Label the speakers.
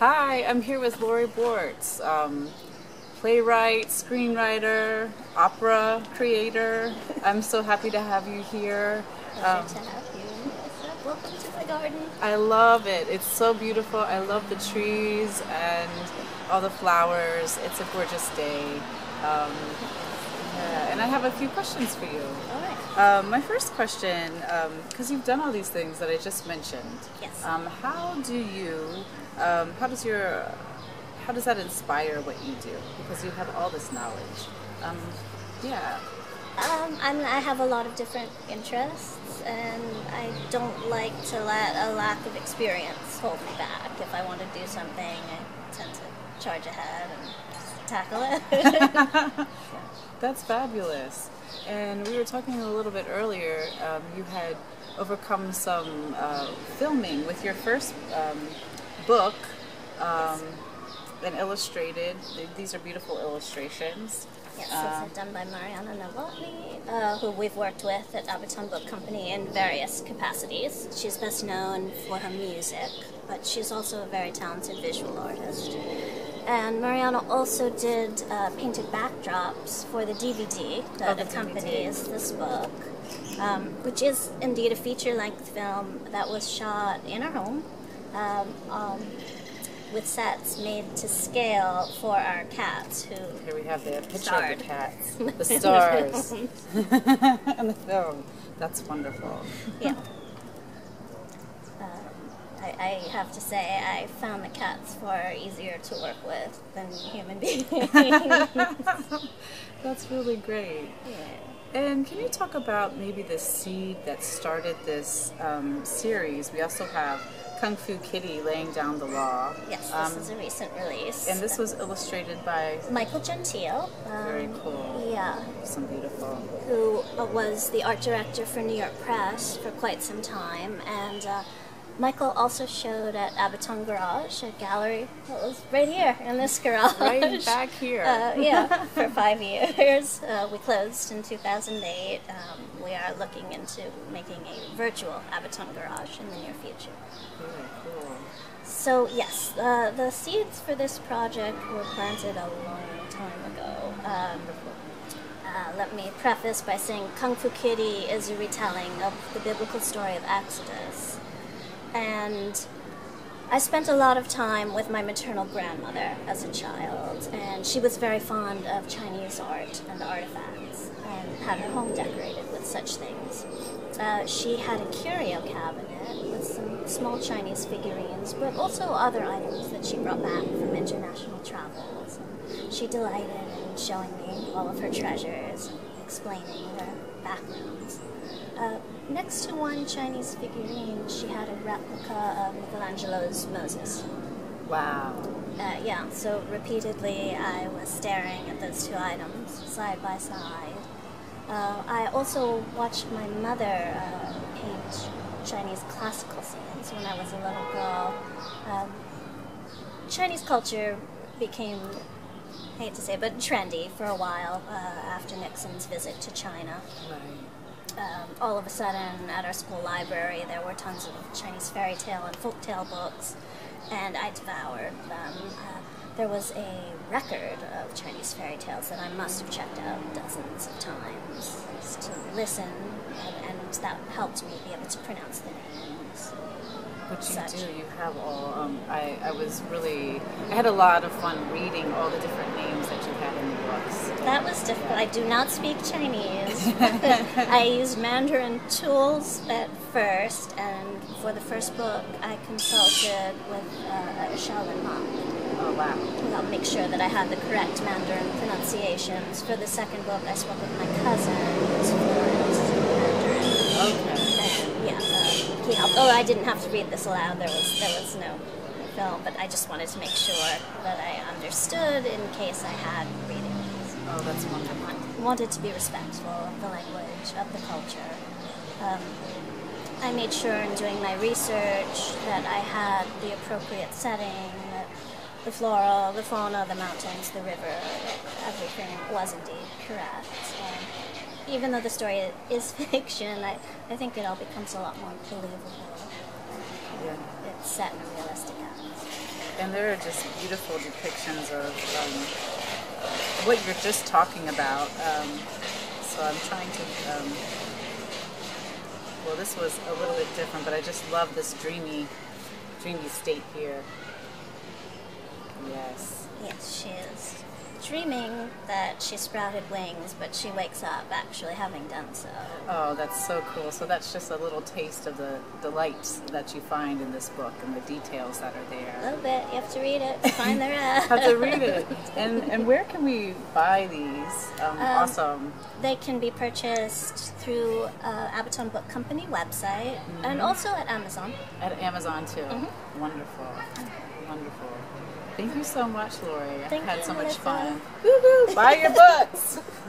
Speaker 1: Hi, I'm here with Lauri Bortz, um, playwright, screenwriter, opera creator. I'm so happy to have you here.
Speaker 2: Pleasure to have you. Welcome to my garden.
Speaker 1: I love it. It's so beautiful. I love the trees and all the flowers. It's a gorgeous day. Um, yeah, and I have a few questions for you.
Speaker 2: All right.
Speaker 1: Um, my first question, because you've done all these things that I just mentioned.
Speaker 2: Yes.
Speaker 1: Um, how do you, um, how does your, how does that inspire what you do? Because you have all this knowledge. Um, yeah.
Speaker 2: Um, I mean, I have a lot of different interests, and I don't like to let a lack of experience hold me back. If I want to do something, I tend to charge ahead and tackle it.
Speaker 1: That's fabulous. And we were talking a little bit earlier. Um, you had overcome some uh, filming with your first um, book, um, and illustrated. These are beautiful illustrations.
Speaker 2: Yes,
Speaker 1: Um,
Speaker 2: done by Marianne Nowottny, uh, who we've worked with at Abaton Book Company in various capacities. She's best known for her music, but she's also a very talented visual artist. And Marianne also did uh, painted backdrops for the DVD that
Speaker 1: Oh, the
Speaker 2: accompanies this book, um, which is indeed a feature-length film that was shot in our home. Um, um, with sets made to scale for our cats who
Speaker 1: Here we have the picture
Speaker 2: Starred.
Speaker 1: of the cats, the stars, and the film. That's wonderful.
Speaker 2: Yeah. Um, I, I have to say, I found the cats far easier to work with than human beings.
Speaker 1: That's really great.
Speaker 2: yeah.
Speaker 1: And can you talk about maybe the seed that started this um, series? We also have Kung Fu Kitty laying down the law.
Speaker 2: Yes, this
Speaker 1: Um,
Speaker 2: is a recent release.
Speaker 1: and this was illustrated by
Speaker 2: Michael Gentile. Um,
Speaker 1: Very cool.
Speaker 2: Yeah,
Speaker 1: some beautiful.
Speaker 2: who uh, was the art director for New York Press for quite some time. And uh, Michael also showed at Abaton Garage, a gallery that was right here in this garage.
Speaker 1: Right back here.
Speaker 2: Uh, yeah, for five years. Uh, we closed in 2008. Um, we are looking into making a virtual Abaton Garage in the near future.
Speaker 1: Very cool.
Speaker 2: So, yes, uh, the seeds for this project were planted a long time ago. Um, uh, let me preface by saying Kung Fu Kitty is a retelling of the biblical story of Exodus. And I spent a lot of time with my maternal grandmother as a child, and she was very fond of Chinese art and artifacts and had her home decorated with such things. Uh, she had a curio cabinet with some small Chinese figurines, but also other items that she brought back from international travels. And she delighted in showing me all of her treasures explaining their backgrounds. Uh, next to one Chinese figurine, she had a replica of Michelangelo's Moses.
Speaker 1: Wow.
Speaker 2: Uh, yeah, so repeatedly I was staring at those two items side by side. Uh, I also watched my mother uh, paint Chinese classical scenes when I was a little girl. Um, Chinese culture became, I hate to say, it, but trendy for a while uh, after Nixon's visit to China
Speaker 1: Right.
Speaker 2: um, all of a sudden at our school library there were tons of Chinese fairy tale and folk tale books, and I devoured them. Uh, there was a record of Chinese fairy tales that I must have checked out dozens of times to listen, and, and that helped me be able to pronounce the names.
Speaker 1: Which you
Speaker 2: Such.
Speaker 1: do, you have all. Um, I, I was really. I had a lot of fun reading all the different names that you had in the books.
Speaker 2: That was difficult. I do not speak Chinese. I used Mandarin tools at first, and for the first book, I consulted with uh, a Shaolin monk
Speaker 1: Oh wow.
Speaker 2: to help make sure that I had the correct Mandarin pronunciations. For the second book, I spoke with my cousin, who's fluent in Mandarin.
Speaker 1: Okay.
Speaker 2: And, yeah, uh, he helped. Oh, I didn't have to read this aloud. There was there was no film, but I just wanted to make sure that I understood in case I had readings.
Speaker 1: Oh, that's wonderful.
Speaker 2: I wanted to be respectful of the language, of the culture. Um, I made sure in doing my research that I had the appropriate setting, the flora, the fauna, the mountains, the river, everything was indeed correct. And even though the story is fiction, I, I think it all becomes a lot more believable.
Speaker 1: Yeah.
Speaker 2: It's set in a realistic atmosphere.
Speaker 1: and there are just beautiful depictions of um, what you're just talking about. Um, so I'm trying to. Um, well, this was a little bit different, but I just love this dreamy, dreamy state here. Yes.
Speaker 2: Yes, she is dreaming that she sprouted wings, but she wakes up actually having done so.
Speaker 1: Oh, that's so cool. So that's just a little taste of the delights that you find in this book and the details that are there.
Speaker 2: A little bit. You have to read it. to Find the rest.
Speaker 1: Have to read it. And and where can we buy these? Um, awesome.
Speaker 2: They can be purchased through uh, Abaton Book Company website
Speaker 1: Mm-hmm.
Speaker 2: and also at Amazon.
Speaker 1: At Amazon too.
Speaker 2: Mm-hmm.
Speaker 1: Wonderful. Wonderful. Thank you so much, Lauri.
Speaker 2: Thank
Speaker 1: I had so much fun. Woo-hoo. Buy your books.